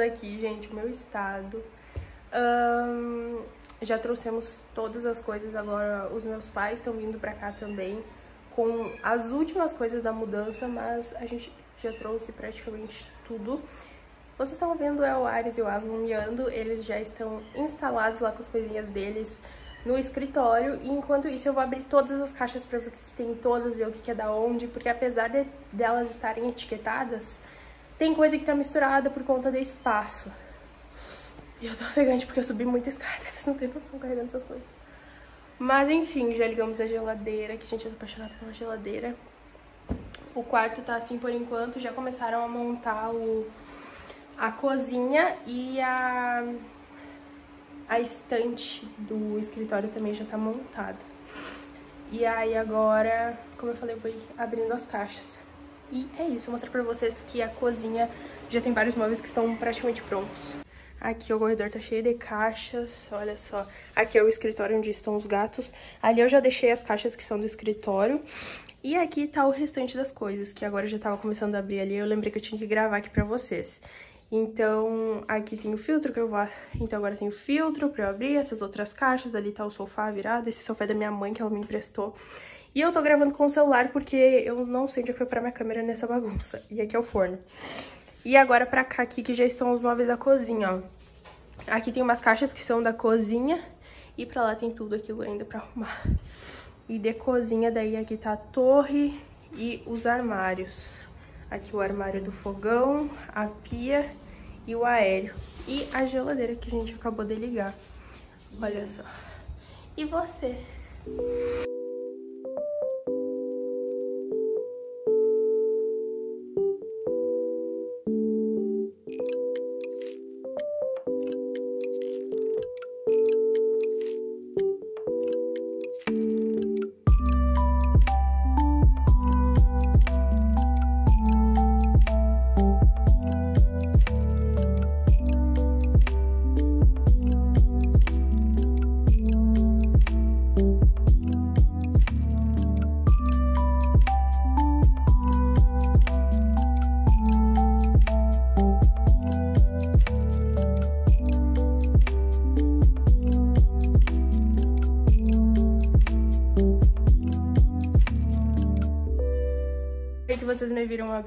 aqui, gente, meu estado. Um, já trouxemos todas as coisas, agora os meus pais estão vindo pra cá também com as últimas coisas da mudança, mas a gente já trouxe praticamente tudo. Vocês estão vendo é o Ares e o Aslan miando, eles já estão instalados lá com as coisinhas deles no escritório, e enquanto isso eu vou abrir todas as caixas pra ver o que, que tem todas, ver o que, que é da onde, porque apesar de, delas estarem etiquetadas, tem coisa que tá misturada por conta do espaço. E eu tô ofegante porque eu subi muita escada, vocês não têm noção carregando essas coisas. Mas enfim, já ligamos a geladeira, que a gente é apaixonado pela geladeira. O quarto tá assim por enquanto, já começaram a montar o, a cozinha e a, a estante do escritório também já tá montada. E aí agora, como eu falei, eu vou abrindo as caixas. E é isso, vou mostrar pra vocês que a cozinha já tem vários móveis que estão praticamente prontos. Aqui o corredor tá cheio de caixas, olha só. Aqui é o escritório onde estão os gatos. Ali eu já deixei as caixas que são do escritório. E aqui tá o restante das coisas, que agora já tava começando a abrir ali. Eu lembrei que eu tinha que gravar aqui pra vocês. Então, aqui tem o filtro que eu vou... Então agora tem o filtro pra eu abrir essas outras caixas. Ali tá o sofá virado. Esse sofá é da minha mãe, que ela me emprestou. E eu tô gravando com o celular porque eu não sei onde é que foi pra minha câmera nessa bagunça. E aqui é o forno. E agora pra cá aqui que já estão os móveis da cozinha, ó. Aqui tem umas caixas que são da cozinha e pra lá tem tudo aquilo ainda pra arrumar. E de cozinha daí aqui tá a torre e os armários. Aqui o armário do fogão, a pia e o aéreo. E a geladeira que a gente acabou de ligar. Olha só. E você?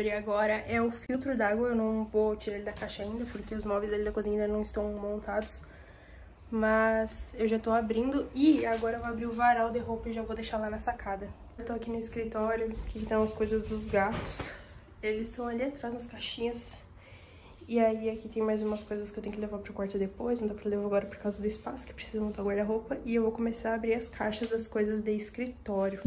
Abrir agora é o filtro d'água. Eu não vou tirar ele da caixa ainda, porque os móveis ali da cozinha ainda não estão montados. Mas eu já tô abrindo e agora eu vou abrir o varal de roupa e já vou deixar lá na sacada. Eu tô aqui no escritório, que estão as coisas dos gatos. Eles estão ali atrás nas caixinhas. E aí aqui tem mais umas coisas que eu tenho que levar pro quarto depois, não dá pra levar agora por causa do espaço, que precisa montar o guarda-roupa. E eu vou começar a abrir as caixas das coisas de escritório.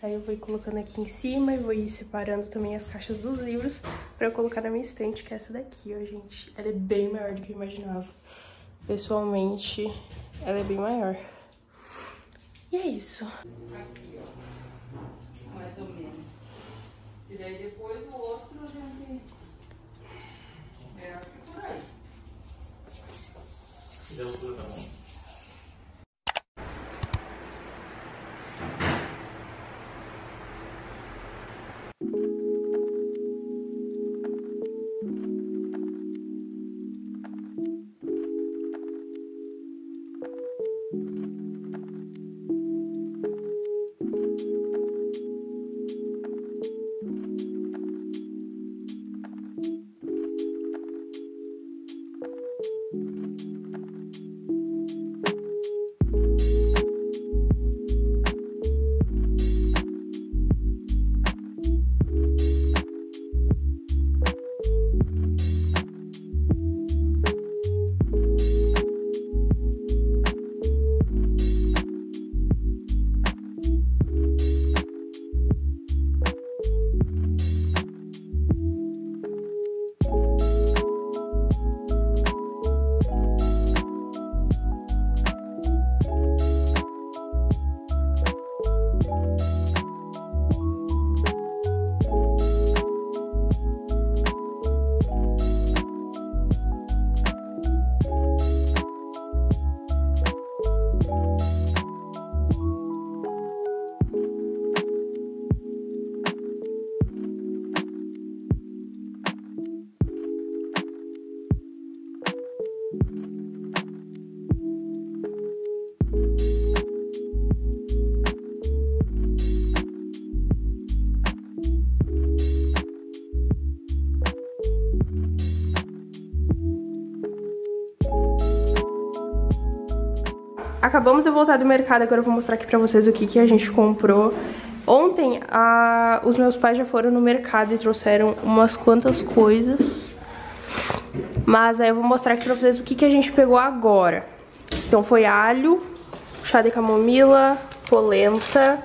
Aí eu vou ir colocando aqui em cima e vou ir separando também as caixas dos livros pra eu colocar na minha estante, que é essa daqui, ó, gente. Ela é bem maior do que eu imaginava. Pessoalmente, ela é bem maior. E é isso. Aqui, ó. Mais ou menos. E daí depois o outro a gente... É, por aí. Deu tudo, tá bom. Acabamos de voltar do mercado, agora eu vou mostrar aqui pra vocês o que, que a gente comprou. Ontem, a, os meus pais já foram no mercado e trouxeram umas quantas coisas. Mas aí eu vou mostrar aqui pra vocês o que, que a gente pegou agora. Então foi alho, chá de camomila, polenta,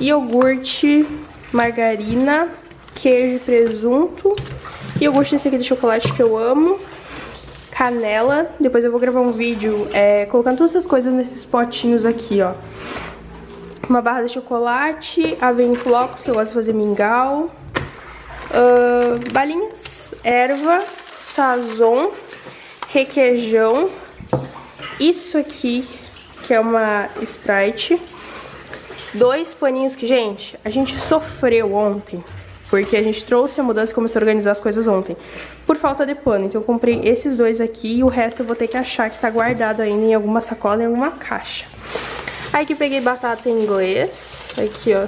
iogurte, margarina, queijo e presunto, iogurte desse aqui de chocolate que eu amo, canela, depois eu vou gravar um vídeo é, colocando todas as coisas nesses potinhos aqui, ó. Uma barra de chocolate, aveia em flocos, que eu gosto de fazer mingau, uh, balinhas, erva, sazon, requeijão, isso aqui, que é uma Sprite, dois paninhos que, gente, a gente sofreu ontem porque a gente trouxe a mudança e começou a organizar as coisas ontem. Por falta de pano, então eu comprei esses dois aqui e o resto eu vou ter que achar que tá guardado ainda em alguma sacola, em alguma caixa. Aí que peguei batata em inglês, aqui ó,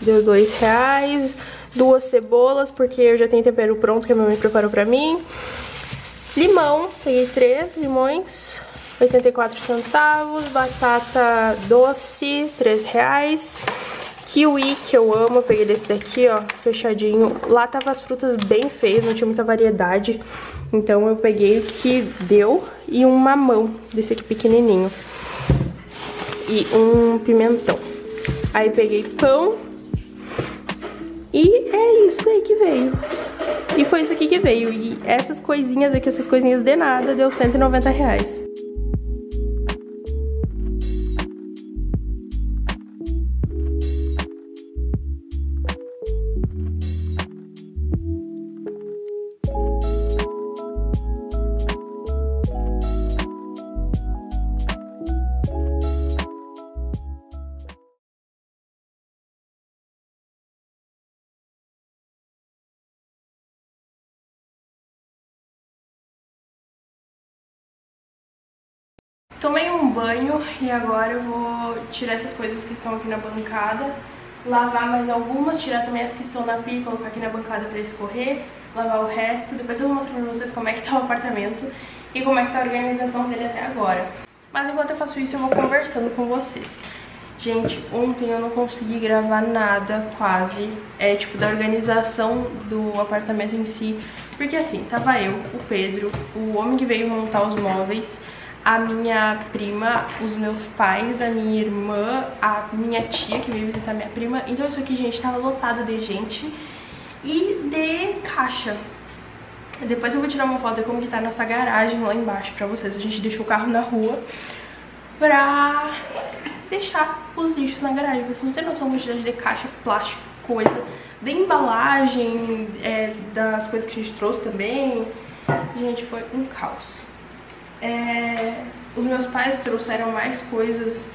deu dois reais, duas cebolas, porque eu já tenho tempero pronto que a minha mãe preparou pra mim. Limão, peguei três limões, 84 centavos, batata doce, 3 reais. Kiwi, que eu amo, eu peguei desse daqui, ó, fechadinho. Lá tava as frutas bem feias, não tinha muita variedade. Então eu peguei o que deu e um mamão, desse aqui pequenininho. E um pimentão. Aí peguei pão. E é isso aí que veio. E foi isso aqui que veio. E essas coisinhas aqui, essas coisinhas de nada, deu 190 reais. Tomei um banho e agora eu vou tirar essas coisas que estão aqui na bancada, lavar mais algumas, tirar também as que estão na pia e colocar aqui na bancada pra escorrer, lavar o resto. Depois eu vou mostrar pra vocês como é que tá o apartamento e como é que tá a organização dele até agora. Mas enquanto eu faço isso eu vou conversando com vocês. Gente, ontem eu não consegui gravar nada, quase, é tipo da organização do apartamento em si, porque assim, tava eu, o Pedro, o homem que veio montar os móveis, a minha prima, os meus pais, a minha irmã, a minha tia que veio visitar minha prima. Então isso aqui, gente, tava lotado de gente e de caixa. Depois eu vou tirar uma foto de como que tá a nossa garagem lá embaixo pra vocês. A gente deixou o carro na rua pra deixar os lixos na garagem. Vocês não tem noção da quantidade de caixa, plástico, coisa. De embalagem, é, das coisas que a gente trouxe também. Gente, foi um caos. É, os meus pais trouxeram mais coisas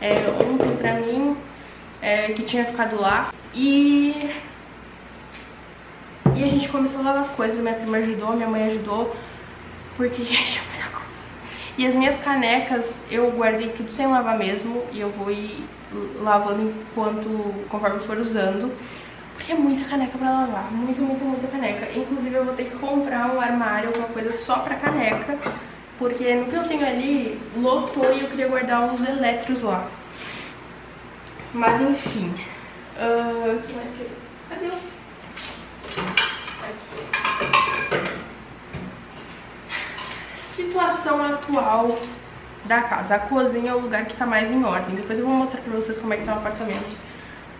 é, ontem pra mim, é, que tinha ficado lá. E, e a gente começou a lavar as coisas. Minha prima ajudou, minha mãe ajudou, porque, gente, é muita coisa. E as minhas canecas eu guardei tudo sem lavar mesmo, e eu vou ir lavando enquanto, conforme for usando. Porque é muita caneca pra lavar, muito, muito, muita caneca. Inclusive eu vou ter que comprar um armário, alguma coisa só pra caneca, porque no que eu tenho ali, lotou e eu queria guardar uns elétrons lá. Mas enfim. Uh, que mais que... Cadê o... Aqui. Situação atual da casa. A cozinha é o lugar que tá mais em ordem. Depois eu vou mostrar pra vocês como é que tá o apartamento.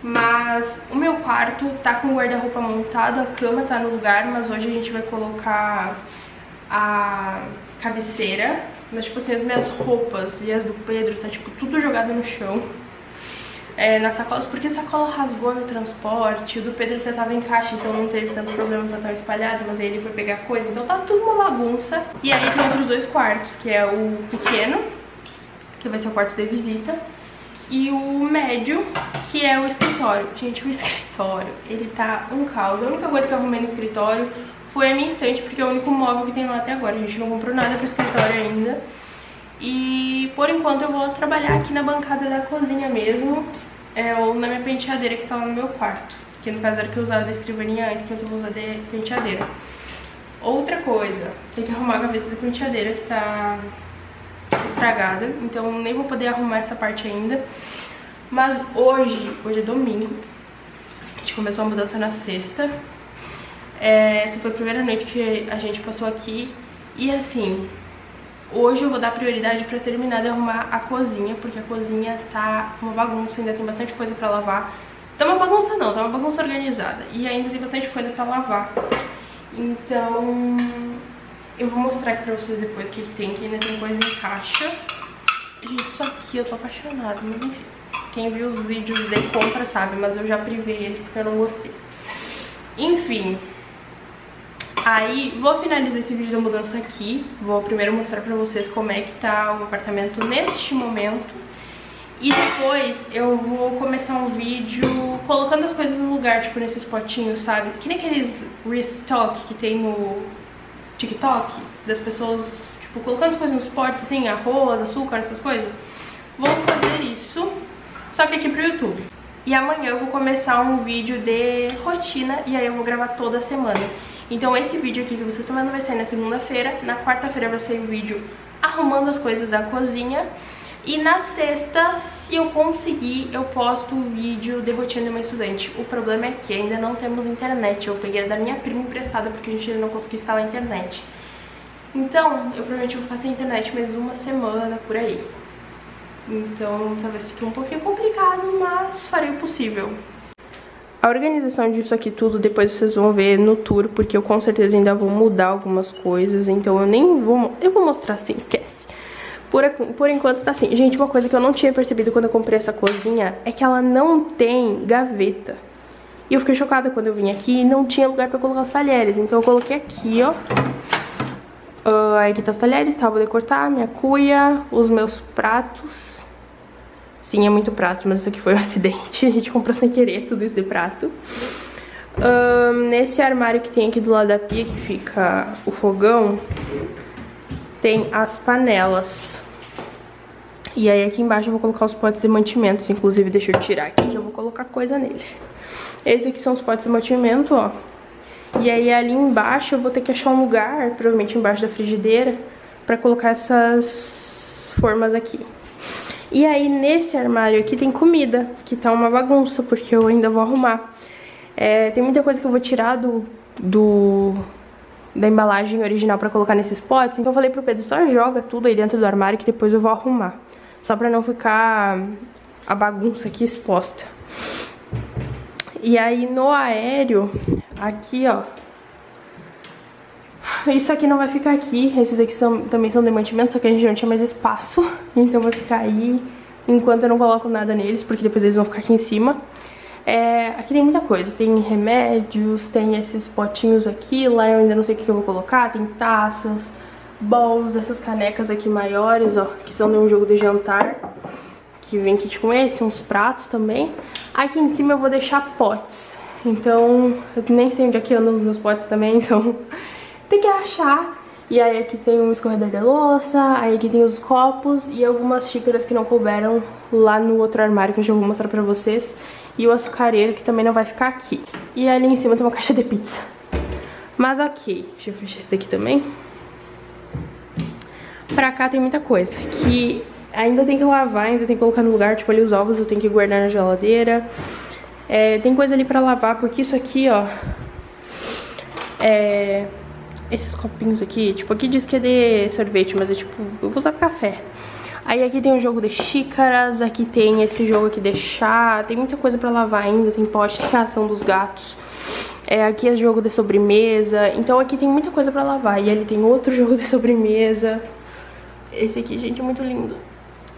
Mas o meu quarto tá com o guarda-roupa montado, a cama tá no lugar, mas hoje a gente vai colocar a cabeceira, mas tipo assim, as minhas roupas e as do Pedro tá tipo tudo jogado no chão. É, nas sacolas, porque a sacola rasgou no transporte, o do Pedro até tava em caixa, então não teve tanto problema pra estar espalhado, mas aí ele foi pegar coisa, então tá tudo uma bagunça. E aí tem outros dois quartos, que é o pequeno, que vai ser o quarto de visita, e o médio, que é o escritório. Gente, o escritório, ele tá um caos. A única coisa que eu arrumei no escritório foi a minha estante, porque é o único móvel que tem lá até agora. A gente não comprou nada pro escritório ainda. E por enquanto eu vou trabalhar aqui na bancada da cozinha mesmo, é, ou na minha penteadeira que tá lá no meu quarto. Que no caso era que eu usava da escrivaninha antes, mas eu vou usar de penteadeira. Outra coisa, tem que arrumar a gaveta da penteadeira que tá estragada, então nem vou poder arrumar essa parte ainda. Mas hoje, hoje é domingo, a gente começou a mudança na sexta. É, essa foi a primeira noite que a gente passou aqui e assim, hoje eu vou dar prioridade pra terminar de arrumar a cozinha, porque a cozinha tá uma bagunça, ainda tem bastante coisa pra lavar. Tá uma bagunça não, tá uma bagunça organizada. E ainda tem bastante coisa pra lavar. Então, eu vou mostrar aqui pra vocês depois o que, que tem, que ainda tem coisa em caixa. Gente, isso aqui eu tô apaixonada, mas enfim. Quem viu os vídeos de compra sabe, mas eu já privei eles porque eu não gostei. Enfim, Aí, vou finalizar esse vídeo da mudança aqui. Vou primeiro mostrar pra vocês como é que tá o apartamento neste momento. E depois eu vou começar um vídeo colocando as coisas no lugar, tipo nesses potinhos, sabe? Que nem aqueles restock que tem no TikTok, das pessoas, tipo, colocando as coisas nos potes, assim, arroz, açúcar, essas coisas. Vou fazer isso, só que aqui pro YouTube. E amanhã eu vou começar um vídeo de rotina e aí eu vou gravar toda semana. Então esse vídeo aqui que vocês estão vendo vai sair na segunda-feira, na quarta-feira vai sair o vídeo arrumando as coisas da cozinha e na sexta, se eu conseguir, eu posto um vídeo de rotina de uma estudante. O problema é que ainda não temos internet. Eu peguei da minha prima emprestada porque a gente ainda não conseguiu instalar a internet. Então, eu provavelmente vou ficar sem internet mais uma semana por aí. Então, talvez fique um pouquinho complicado, mas farei o possível. A organização disso aqui tudo depois vocês vão ver no tour, porque eu com certeza ainda vou mudar algumas coisas, então eu nem vou... Eu vou mostrar assim, esquece. Por, por enquanto tá assim. Gente, uma coisa que eu não tinha percebido quando eu comprei essa cozinha é que ela não tem gaveta. E eu fiquei chocada quando eu vim aqui e não tinha lugar pra colocar os talheres. Então eu coloquei aqui, ó. Uh, aqui tá os talheres, tá? Vou decortar minha cuia, os meus pratos Sim, é muito prato, mas isso aqui foi um acidente. A gente comprou sem querer tudo isso de prato. Um, nesse armário que tem aqui do lado da pia, que fica o fogão, tem as panelas. E aí aqui embaixo eu vou colocar os potes de mantimentos. Inclusive, deixa eu tirar aqui que eu vou colocar coisa nele. Esses aqui são os potes de mantimento, ó. E aí ali embaixo eu vou ter que achar um lugar, provavelmente embaixo da frigideira, pra colocar essas formas aqui. E aí nesse armário aqui tem comida, que tá uma bagunça, porque eu ainda vou arrumar. É, tem muita coisa que eu vou tirar do, do da embalagem original pra colocar nesses potes. Então eu falei pro Pedro, só joga tudo aí dentro do armário que depois eu vou arrumar. Só pra não ficar a bagunça aqui exposta. E aí no aéreo, aqui ó, isso aqui não vai ficar aqui, esses aqui são, também são de mantimento, só que a gente não tinha mais espaço, então vai ficar aí enquanto eu não coloco nada neles, porque depois eles vão ficar aqui em cima. É, aqui tem muita coisa, tem remédios, tem esses potinhos aqui, lá eu ainda não sei o que eu vou colocar, tem taças, bowls, essas canecas aqui maiores, ó, que são de um jogo de jantar, que vem kit com esse, uns pratos também. Aqui em cima eu vou deixar potes, então eu nem sei onde é que andam os meus potes também, então tem que achar. E aí aqui tem um escorredor de louça, aí aqui tem os copos e algumas xícaras que não couberam lá no outro armário que eu já vou mostrar pra vocês. E o açucareiro que também não vai ficar aqui. E ali em cima tem uma caixa de pizza. Mas ok, deixa eu fechar esse daqui também. Pra cá tem muita coisa que ainda tem que lavar, ainda tem que colocar no lugar. Tipo ali os ovos eu tenho que guardar na geladeira. É, tem coisa ali pra lavar, porque isso aqui, ó... É esses copinhos aqui, tipo, aqui diz que é de sorvete, mas é tipo, eu vou usar pra café. Aí aqui tem um jogo de xícaras, aqui tem esse jogo aqui de chá, tem muita coisa pra lavar ainda, tem pote, tem a ação dos gatos. É, aqui é jogo de sobremesa, então aqui tem muita coisa pra lavar. E ali tem outro jogo de sobremesa. Esse aqui, gente, é muito lindo.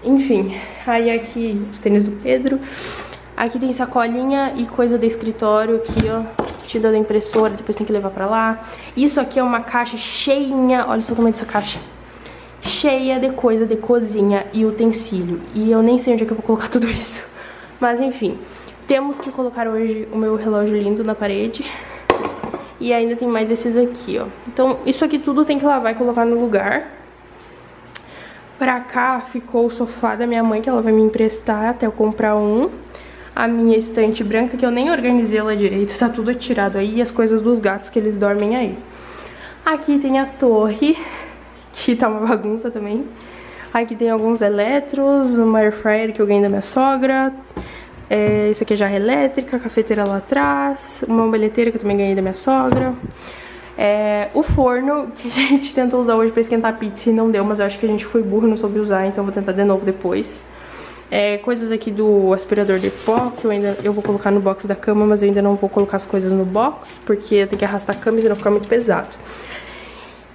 Enfim, aí aqui os tênis do Pedro. Aqui tem sacolinha e coisa de escritório aqui, ó tinta da impressora, depois tem que levar pra lá. Isso aqui é uma caixa cheinha, olha só o tamanho dessa caixa. Cheia de coisa de cozinha e utensílio. E eu nem sei onde é que eu vou colocar tudo isso. Mas enfim, temos que colocar hoje o meu relógio lindo na parede. E ainda tem mais esses aqui, ó. Então isso aqui tudo tem que lavar e colocar no lugar. Pra cá ficou o sofá da minha mãe, que ela vai me emprestar até eu comprar um a minha estante branca, que eu nem organizei ela direito, tá tudo tirado aí, e as coisas dos gatos que eles dormem aí. Aqui tem a torre, que tá uma bagunça também. Aqui tem alguns eletros, uma air fryer que eu ganhei da minha sogra. É, isso aqui é jarra elétrica, cafeteira lá atrás, uma bilheteira que eu também ganhei da minha sogra. É, o forno que a gente tentou usar hoje pra esquentar pizza e não deu, mas eu acho que a gente foi burro e não soube usar, então vou tentar de novo depois. É, coisas aqui do aspirador de pó, que eu ainda eu vou colocar no box da cama, mas eu ainda não vou colocar as coisas no box, porque eu tenho que arrastar a cama e não ficar muito pesado.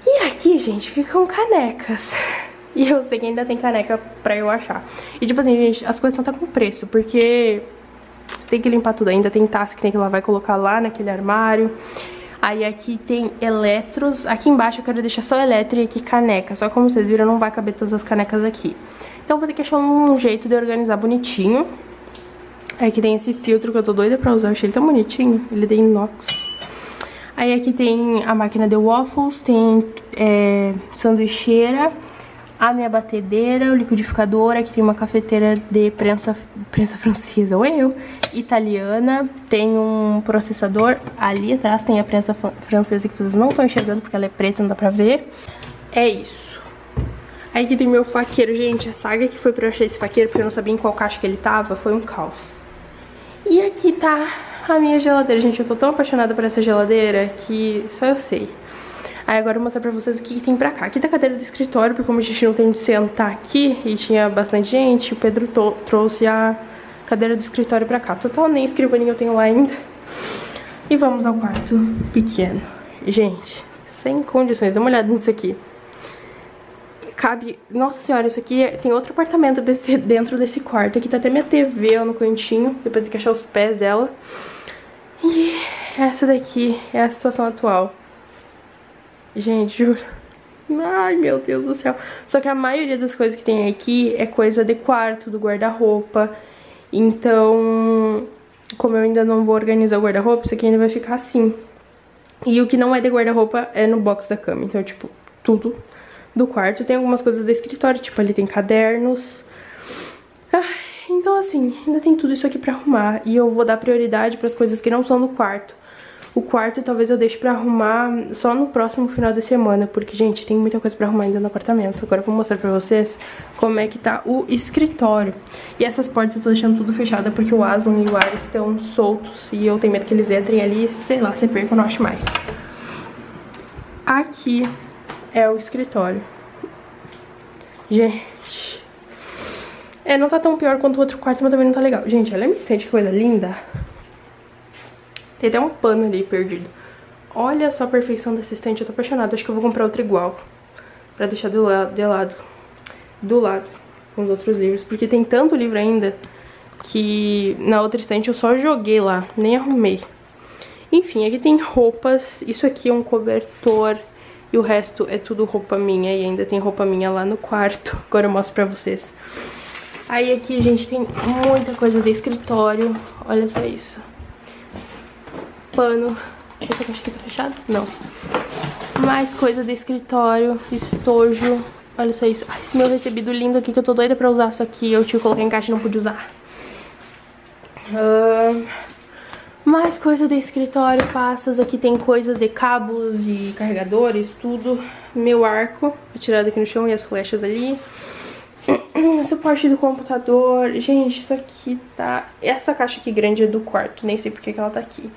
E aqui, gente, ficam canecas. E eu sei que ainda tem caneca pra eu achar. E tipo assim, gente, as coisas estão até com preço, porque tem que limpar tudo ainda. Tem taça que tem que lavar e colocar lá naquele armário. Aí aqui tem eletros. Aqui embaixo eu quero deixar só eletro e aqui caneca. Só como vocês viram, não vai caber todas as canecas aqui. Então vou ter que achar um jeito de organizar bonitinho. Aí aqui tem esse filtro que eu tô doida pra usar. Eu achei ele tão bonitinho. Ele de inox. Aí aqui tem a máquina de waffles, tem é, sanduicheira a minha batedeira, o liquidificador, aqui tem uma cafeteira de prensa, prensa francesa, ou eu, italiana, tem um processador, ali atrás tem a prensa francesa que vocês não estão enxergando porque ela é preta, não dá pra ver. É isso. Aí aqui tem meu faqueiro, gente, a saga que foi pra eu achar esse faqueiro, porque eu não sabia em qual caixa que ele tava, foi um caos. E aqui tá a minha geladeira, gente, eu tô tão apaixonada por essa geladeira que só eu sei. Aí agora eu vou mostrar pra vocês o que, que tem pra cá. Aqui tá a cadeira do escritório, porque como a gente não tem de sentar aqui e tinha bastante gente, o Pedro trouxe a cadeira do escritório pra cá. Total, nem escrivaninha eu tenho lá ainda. E vamos ao quarto pequeno. Gente, sem condições, dá uma olhada nisso aqui. Cabe... Nossa senhora, isso aqui é... tem outro apartamento desse... dentro desse quarto. Aqui tá até minha TV ó, no cantinho, depois tem que achar os pés dela. E essa daqui é a situação atual. Gente, juro. Ai, meu Deus do céu. Só que a maioria das coisas que tem aqui é coisa de quarto, do guarda-roupa. Então, como eu ainda não vou organizar o guarda-roupa, isso aqui ainda vai ficar assim. E o que não é de guarda-roupa é no box da cama. Então, tipo, tudo do quarto. Tem algumas coisas do escritório, tipo, ali tem cadernos. Ai, então, assim, ainda tem tudo isso aqui pra arrumar. E eu vou dar prioridade pras coisas que não são do quarto. O quarto talvez eu deixe pra arrumar só no próximo final de semana, porque, gente, tem muita coisa pra arrumar ainda no apartamento. Agora eu vou mostrar pra vocês como é que tá o escritório. E essas portas eu tô deixando tudo fechada porque o Aslan e o Ares estão soltos e eu tenho medo que eles entrem ali e, sei lá, se percam, eu não acho mais. Aqui é o escritório. Gente... É, não tá tão pior quanto o outro quarto, mas também não tá legal. Gente, olha a minha estante, que coisa linda. Tem até um pano ali perdido. Olha só a perfeição dessa estante, eu tô apaixonada. Acho que eu vou comprar outra igual. Pra deixar do lado, de lado. Do lado. Com os outros livros. Porque tem tanto livro ainda que na outra estante eu só joguei lá. Nem arrumei. Enfim, aqui tem roupas. Isso aqui é um cobertor. E o resto é tudo roupa minha. E ainda tem roupa minha lá no quarto. Agora eu mostro pra vocês. Aí aqui, gente, tem muita coisa de escritório. Olha só isso pano. Essa caixa aqui tá fechada? Não. Mais coisa de escritório, estojo. Olha só isso. Ai, esse meu recebido lindo aqui que eu tô doida pra usar. Só que eu tinha que colocar em caixa e não pude usar. Uh, mais coisa de escritório, pastas. Aqui tem coisas de cabos e carregadores, tudo. Meu arco, tirado aqui no chão e as flechas ali. Suporte do computador. Gente, isso aqui tá... Essa caixa aqui grande é do quarto, nem sei porque que ela tá aqui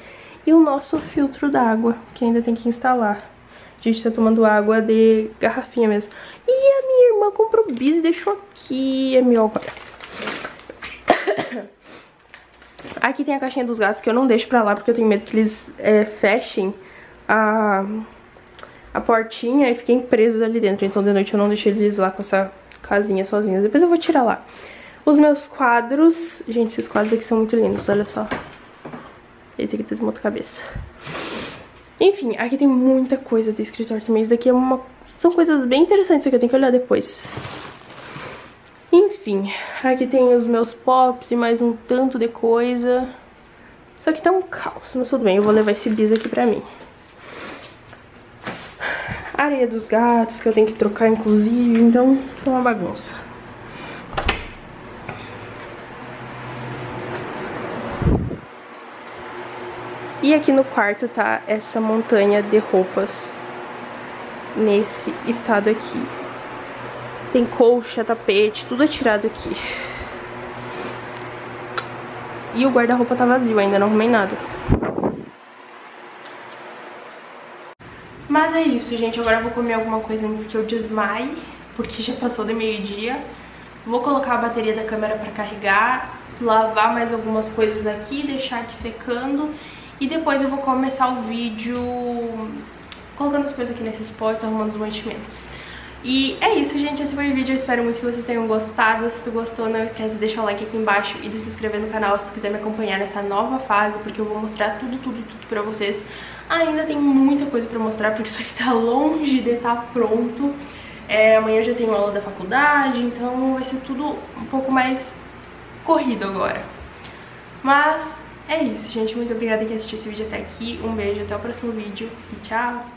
e o nosso filtro d'água, que ainda tem que instalar. A gente tá tomando água de garrafinha mesmo. E a minha irmã comprou bis e deixou aqui. É meu agora. Aqui tem a caixinha dos gatos que eu não deixo pra lá porque eu tenho medo que eles é, fechem a, a portinha e fiquem presos ali dentro. Então de noite eu não deixo eles lá com essa casinha sozinhos. Depois eu vou tirar lá. Os meus quadros... Gente, esses quadros aqui são muito lindos, olha só. Esse aqui tá de outra cabeça. Enfim, aqui tem muita coisa de escritório também. Isso daqui é uma... São coisas bem interessantes que eu tenho que olhar depois. Enfim, aqui tem os meus pops e mais um tanto de coisa. Só que tá um caos, mas tudo bem, eu vou levar esse bis aqui pra mim. Areia dos gatos, que eu tenho que trocar inclusive, então tá uma bagunça. E aqui no quarto tá essa montanha de roupas nesse estado aqui. Tem colcha, tapete, tudo é tirado aqui. E o guarda-roupa tá vazio, ainda não arrumei nada. Mas é isso, gente. Agora eu vou comer alguma coisa antes que eu desmaie, porque já passou de meio-dia. Vou colocar a bateria da câmera pra carregar, lavar mais algumas coisas aqui, deixar aqui secando. E depois eu vou começar o vídeo colocando as coisas aqui nesses potes, arrumando os mantimentos. E é isso, gente. Esse foi o vídeo. Eu espero muito que vocês tenham gostado. Se tu gostou, não esquece de deixar o like aqui embaixo e de se inscrever no canal se tu quiser me acompanhar nessa nova fase, porque eu vou mostrar tudo, tudo, tudo pra vocês. Ainda tem muita coisa pra mostrar, porque isso aqui tá longe de estar tá pronto. É, amanhã eu já tenho aula da faculdade, então vai ser tudo um pouco mais corrido agora. Mas é isso, gente. Muito obrigada por assistir esse vídeo até aqui. Um beijo, até o próximo vídeo e tchau!